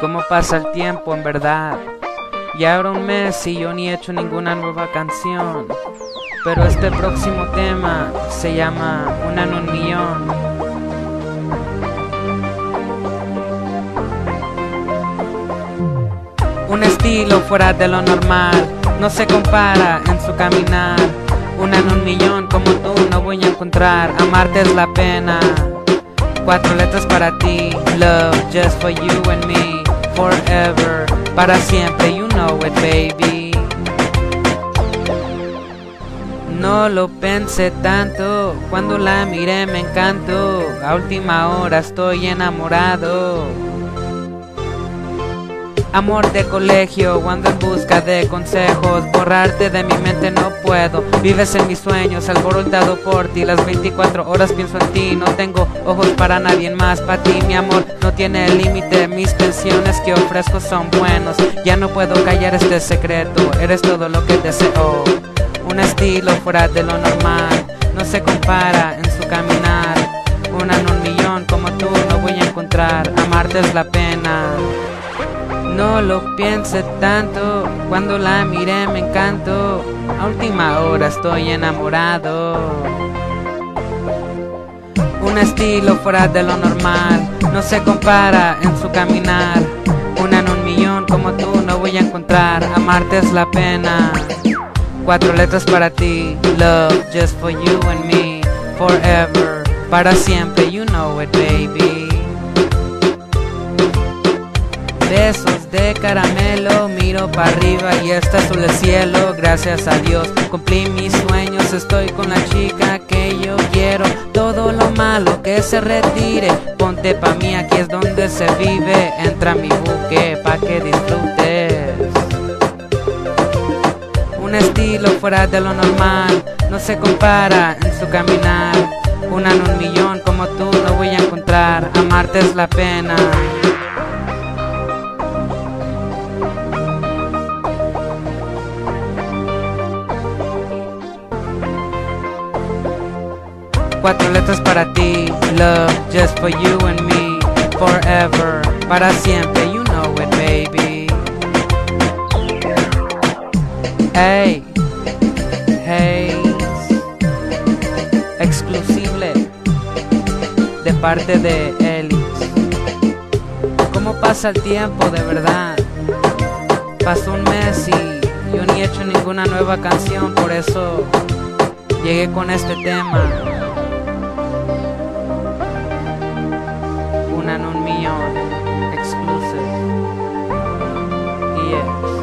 cómo pasa el tiempo en verdad. Y ahora un mes y yo ni he hecho ninguna nueva canción. Pero este próximo tema se llama Una en un millón. Un estilo fuera de lo normal, no se compara en su caminar. Una en un millón como tú no voy a encontrar, amarte es la pena. Cuatro letras para ti, love just for you and me, forever, para siempre, you know it baby. No lo pensé tanto, cuando la miré me encantó, a última hora estoy enamorado. Amor de colegio, cuando en busca de consejos, borrarte de mi mente no puedo. Vives en mis sueños, alborotado por ti, las 24 horas pienso en ti. No tengo ojos para nadie más, para ti mi amor no tiene límite. Mis pensiones que ofrezco son buenos, ya no puedo callar este secreto. Eres todo lo que deseo, un estilo fuera de lo normal, no se compara en su caminar. Una en un millón como tú no voy a encontrar, amarte es la pena. No lo piense tanto, cuando la miré me encantó, a última hora estoy enamorado. Un estilo fuera de lo normal, no se compara en su caminar. Una en un millón como tú no voy a encontrar, amarte es la pena. Cuatro letras para ti, love just for you and me, forever, para siempre, you know it baby. De caramelo, miro para arriba y está azul el cielo, gracias a Dios cumplí mis sueños, estoy con la chica que yo quiero, todo lo malo que se retire, ponte pa' mí, aquí es donde se vive, entra mi buque pa' que disfrutes. Un estilo fuera de lo normal, no se compara en su caminar, una en un millón como tú no voy a encontrar, amarte es la pena. Cuatro letras para ti, love just for you and me, forever, para siempre, you know it, baby. Hey, hey, exclusible de parte de Ellis. ¿Cómo pasa el tiempo de verdad? Pasó un mes y yo ni he hecho ninguna nueva canción, por eso llegué con este tema. Yeah.